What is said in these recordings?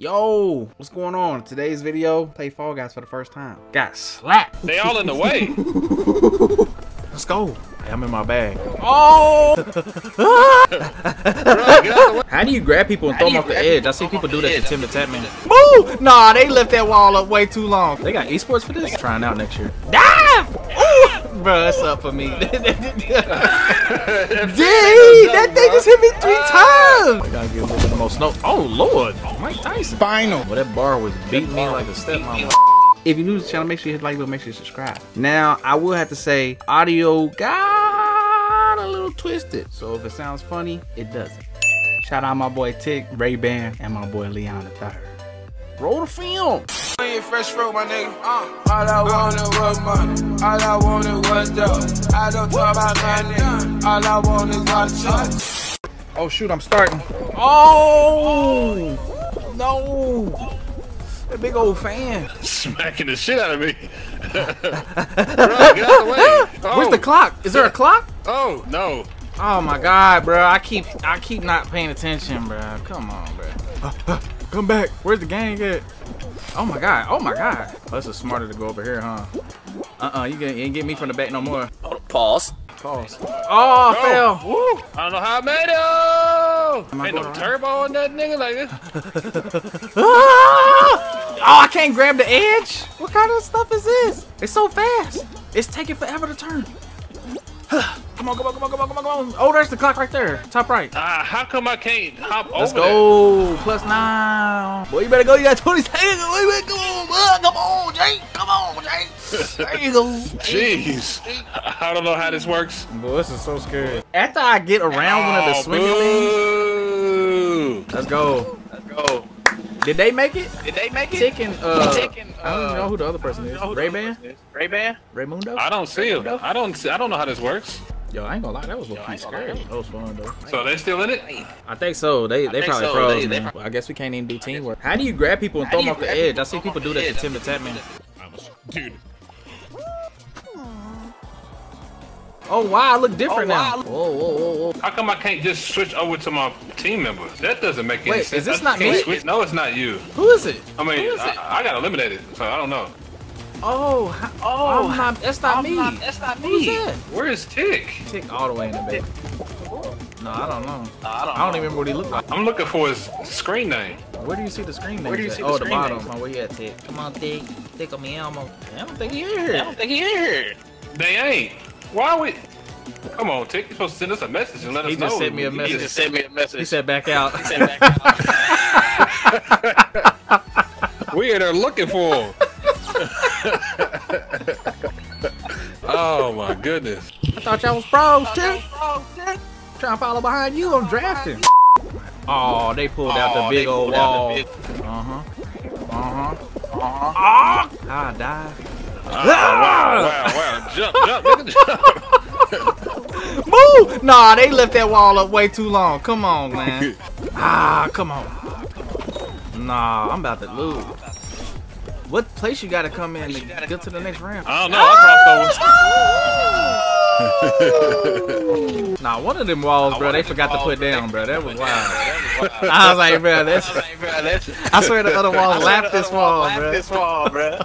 Yo, what's going on? Today's video, play Fall Guys for the first time. Got slapped. They all in the way. Let's go. Hey, I'm in my bag. Oh! How do you grab people and throw them off the edge? I see people do that to Tim the Tatman. Move! Nah, they left that wall up way too long. They got esports for this? Trying out next year. Dive! Ooh! Bro, that's up for me. Dang, that thing just hit me three times. I gotta get a little bit more snow. Oh, Lord. Mike Tyson. Final. Well, that bar was beating me like a stepmom. If you're new to the channel, make sure you hit like button, make sure you subscribe. Now, I will have to say, audio got a little twisted. So if it sounds funny, it doesn't. Shout out my boy Tick, Ray Ban, and my boy Leon the Third. Roll the film. Fresh fruit, my nigga. Uh, all I wanted was money. All I wanted was dough. I don't talk about money. All I want is my choice. Oh shoot, I'm starting. Oh no. That big old fan. Smacking the shit out of me. Bro, get out the way. Oh. Where's the oh. clock? Is there a clock? Oh, no. Oh my god, bro. I keep I keep not paying attention, bro. Come on, bro. come back. Where's the gang at? Oh my god. Oh my god. Oh, this is smarter to go over here, huh? Uh-uh. You, get, you ain't get me from the back no more. Pause. Pause. Oh, I fell. Woo. I don't know how I made it. Oh, Am Ain't no going turbo on that nigga like this. Oh, I can't grab the edge? What kind of stuff is this? It's so fast. It's taking forever to turn. Come on, come on, come on, come on, come on, come on. Oh, there's the clock right there. Top right. Ah, how come I can't hop over? Let's over go. Plus nine. Boy, you better go. You got 20 seconds. Better go. Uh, come on, Jake. Come on, Jake. There you go. Jeez. I don't know how this works. Boy, this is so scary. After I get around one of the Oh, swinging things. boo. Let's go. Let's go. Did they make it? Did they make it? Tick and, uh, Tick and, I don't uh, know who the other person is. Ray Ban? Ray Ban? Raymundo? I don't see him. I don't see, I don't know how this works. Yo, I ain't gonna lie, that was a looking scary. That was fun though. So they still in it? I think so. They they probably so. pros, They- they man. Well, I guess we can't even do teamwork. How do you grab people and throw them off the edge? I see people do that to Tim the Tatman. Dude. Oh wow, I look different Oh, now. Whoa, whoa, whoa, whoa. How come I can't just switch over to my team member? That doesn't make any Wait, sense. is this I not me? Switch. No, it's not you. Who is it? I mean, is it? I, I got eliminated, so I don't know. Oh, ho- Oh, I'm not, that's not me. that's not Who's me. that? Where is Tick? Tick all the way in the back. No, I don't know. I don't, I don't even remember what he looked like. I'm looking for his screen name. Where do you see the screen name? Where do you see the oh, the screen bottom. name? Oh, where you at, Tick? Come on, Tick. Tick on me, Elmo. I don't think he in here. I don't think he in here. They ain't. Why we? Come on, Tick. You're supposed to send us a message and let He us know. just sent me a He message. He just sent me a message. He said back out. He said back out. We are there looking for him. oh my goodness. I thought y'all was pros, Tick. Trying to follow behind you. I'm drafting. Oh, they pulled out the Oh, big old pulled out wall. the big- Uh huh. Uh huh. Uh-huh. Ah! I died. Oh, wow, wow, wow. Jump, jump, nigga, jump. Move! Nah, they left that wall up way too long. Come on, man. ah, come on. Nah, I'm about to lose. What place you gotta come in to get to the next round? I don't know. I crossed over. Nah, one of them walls, bro, they forgot to put down, bro. That was wild. That was wild. I was like, bro, that's. I swear the other wall lapped this wall, bro. This wall, bro.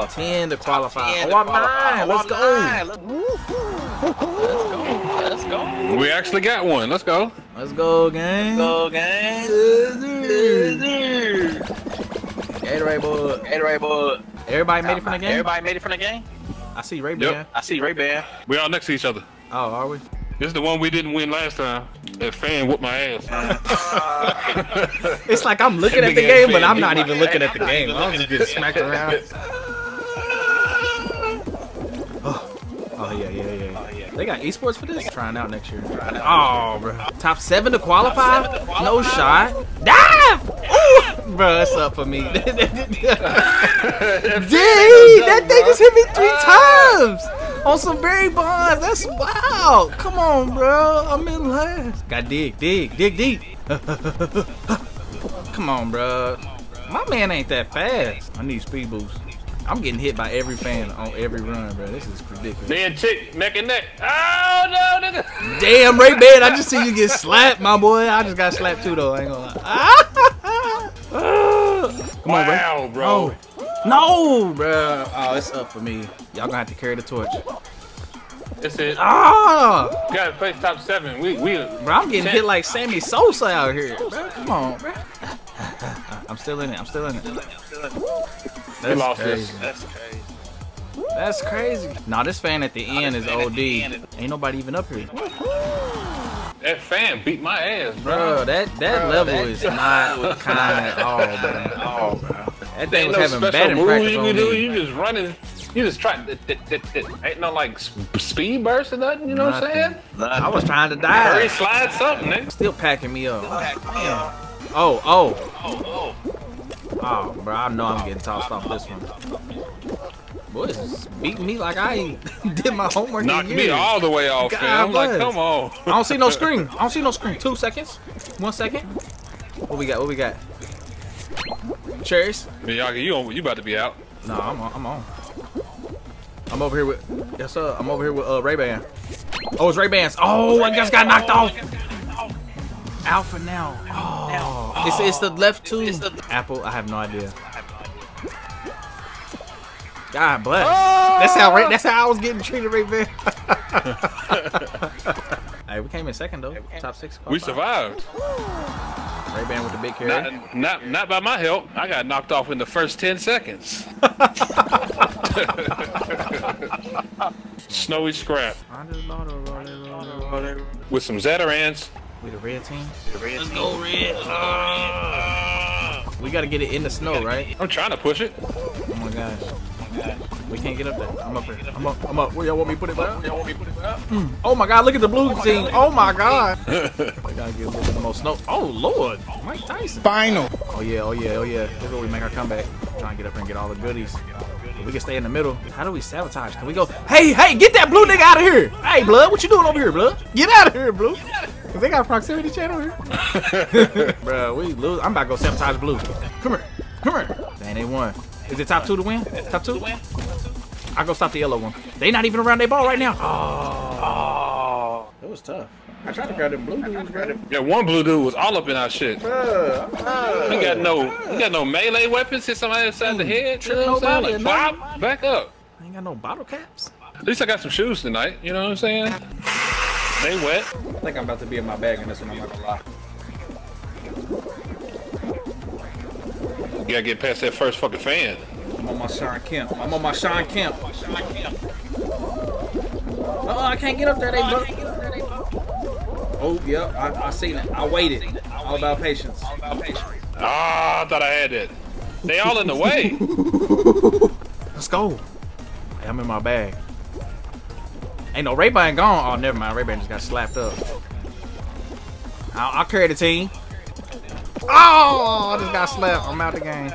Top 10 to qualify. 10 Oh, to I'm qualify. nine. Let's I'm go. Let's Let's go. We actually got one. Let's go. Let's go, gang. Go, gang. Gatorade, boy. Gatorade, boy. Everybody made it from the game? Everybody made it from the game? I see Ray Yep. I see Ray Ban. We all next to each other. Oh, are we? This is the one we didn't win last time. That fan whooped my ass. It's like I'm looking at the game, but I'm not even looking at the game. I'm just getting smacked around. Oh, yeah, yeah, oh, yeah. They got esports for this? Trying out next year. Oh, bro. Top seven to qualify? No shot. Dive! Ooh! Bro, that's up for me. Dang, that thing just hit me three times on some Barry Bonds. That's wild. Come on, bro. I'm in last. Got dig, dig, dig deep. Come on, bro. My man ain't that fast. I need speed boost. I'm getting hit by every fan on every run, bro. This is ridiculous. Then chick, neck and neck. Oh, no, nigga. Damn, Ray Ban, I just see you get slapped, my boy. I just got slapped too, though. I ain't gonna lie. Come on, bro. Wow, bro. Oh. No, bro. Oh, it's up for me. Y'all gonna have to carry the torch. This is Ah, you gotta face top seven. We we bro, I'm getting hit like Sammy Sosa out here. Bro, come on, bro. I'm still in it. I'm still in it. we That's lost crazy. That's crazy. That's crazy. Nah, this fan at the end is OD. Ain't nobody even up here. That fan beat my ass, bro. Bro, that that Bro, level that- is not kind at all, man. Oh, bro. That thing was no having batting practice you on do. me. You just running. You just try. Th- th- th- th- Ain't no like sp- speed burst or nothing. You know what I'm Nothing. saying? I was trying to die. Hurry, slide something, nigga. Still packing me up. Oh, Oh, oh, oh. Oh, bro. I know I'm getting tossed off this one. Boys is beating me like I ain't did my homework. Knocked me all the way off, God fam. I'm like, come on. I don't see no screen. I don't see no screen. Two seconds. One second. What we got? What we got? Cherries? Miyagi, you on, you about to be out. No, I'm on. I'm on. I'm over here with. Yes, sir. I'm over here with uh, Ray Ban. Oh, it's Ray Bans. Oh, I just got knocked off. Alpha now. Oh, it's it's the left two. It's the- Apple. I have no idea. God bless. Oh! That's how Ray, that's how I was getting treated, Ray Ban. hey, we came in second though. Top six. We survived. Ray Ban with the big carry. Not, not not by my help. I got knocked off in the first ten seconds. Snowy scrap with some Zetarans. We the red team. Let's go, Red. We gotta get it in the snow, right? I'm trying to push it. Oh my gosh. We can't get up there. I'm up here. I'm up. I'm up. Where y'all want me to put it down? Y'all want me to put it up? Mm. Oh my god, look at the blue team. Oh my oh god. we gotta get a little bit more snow. Oh lord. Mike Tyson. Final. Oh yeah, oh yeah, oh yeah. This is where we make our comeback. Trying to get up here and get all the goodies. We can stay in the middle. How do we sabotage? Can we go? Hey, hey, get that blue nigga out of here. Hey, blood, what you doing over here, blood? Get out of here, blue. Cause they got a proximity channel here. Bro, we lose. I'm about to go sabotage blue. Come here. Come here. Dang, they won. Is it top two to win? Top two? I go stop the yellow one. They not even around their ball right now. Oh. That was tough. I tried to grab them blue dudes, bro. Yeah, one blue dude was all up in our shit. He got no, he got no melee weapons. Hit somebody inside the head. You know what I'm saying? Like, Nobody, pop, back up. I ain't got no bottle caps. At least I got some shoes tonight. You know what I'm saying? They wet. I think I'm about to be in my bag in this one. I'm not gonna lie. You gotta get past that first fucking fan. I'm on my Shawn Kemp. I'm on my Shawn Kemp. Oh, I can't get up there, they bro. Oh, yep, I, I seen it. I waited. All about patience. All about patience. Ah, I thought I had it. They all in the way. Let's go. Hey, I'm in my bag. Ain't no Ray-Ban gone. Oh, never mind. Ray-Ban just got slapped up. I'll, I'll carry the team. Oh, I just got slapped. I'm out of the game.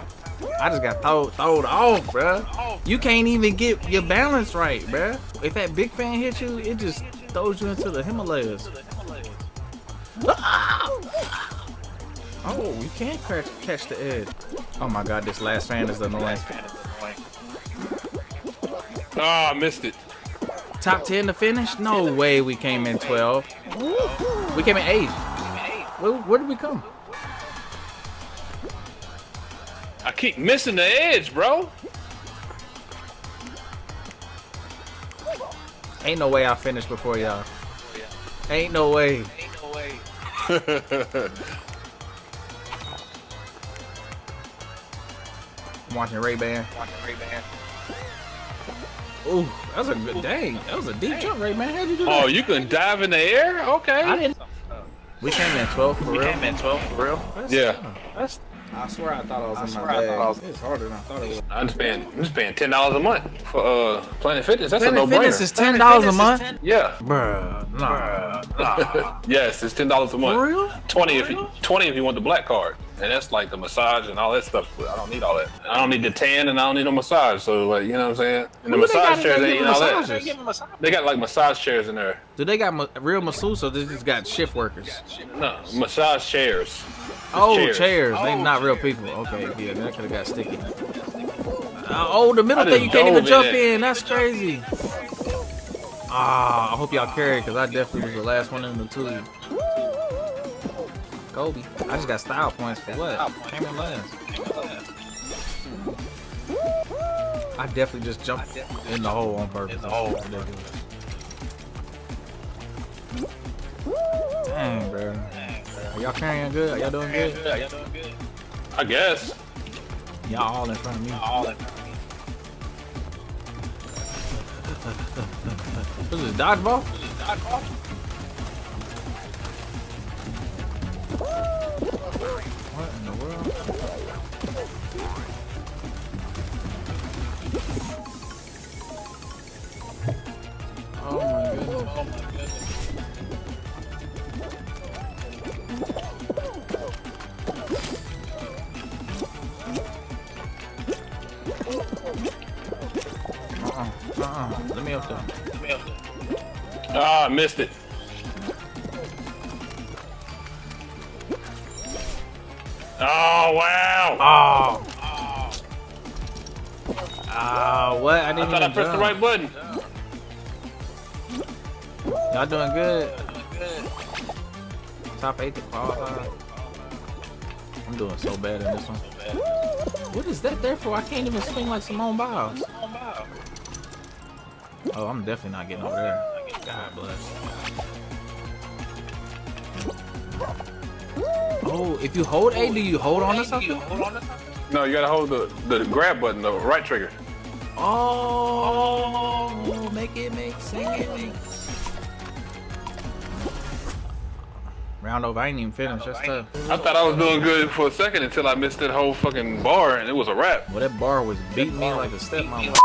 I just got thrown throwed off, bruh. You can't even get your balance right, bruh. If that big fan hits you, it just throws you into the Himalayas. Ah! Oh, you can't catch, catch the edge. Oh my god, this last fan is annoying. Oh, I missed it. Top 10 to finish? No way we came in 12. We came in 8th. Where, where did we come? I keep missing the edge, bro. Ain't no way I finished before y'all. Ain't no way. Ain't no way. I'm watching Ray Ban. Watching Ray-Ban. Ooh, that was a good dang. That was a deep jump, right, Man. How'd you do that? Oh, you can dive in the air? Okay. I didn't. We came in 12 for We real. came in 12 for real. Yeah. That's, I swear I thought I was in swear my I bag. thought I was- It's harder than I thought it was. I'm just paying, I'm just paying ten dollars a month for uh Planet Fitness. That's Planet a no-brainer. Fitness is ten dollars a month. yeah. Bruh, nah. Yes, it's ten dollars a month. For real? Twenty if you twenty if you want the black card, and that's like the massage and all that stuff. I don't need all that. I don't need the tan and I don't need no massage. So like you know what I'm saying? And the What they massage in chairs there ain't all that. massages? Give him a sign. They got like massage chairs in there. Do they got ma- real masseuse or they just got shift workers? No, massage chairs. Oh, chairs. chairs. They not real people. Okay, yeah, that could have got sticky. Uh, oh, the middle thing you can't even dove in jump it. in. That's crazy. Ah, I hope y'all carry because I definitely was the last one in the tube. Kobe. I just got style points for what? Came in last. I definitely just jumped in the hole on purpose. In the hole. Ridiculous. Dang, bro. Are y'all carrying good? Are y'all doing good? Y'all doing good. I guess. Y'all all in front of me. All in. This is dodgeball? Dodgeball. What in the world? Oh my goodness. Oh my goodness. Uh-uh. Uh-uh. Let me up there. Let me up there. Ah, I missed it. Ah, what? I I didn't thought I even pressed the right button. Y'all doing good. Good. Top eight to qualify. I'm doing so bad in this one. What is that there for? I can't even swing like Simone Biles. Oh. I'm definitely not getting over there. God bless. Oh, if you hold A, do you hold on to You something? hold on to something? No, you gotta hold the, the grab button, the right trigger. Oh, make it make sense. Round over, I ain't even finished. That's tough. I thought I was doing good for a second until I missed that whole fucking bar and it was a wrap. Well, that bar was beating me like a stepmama.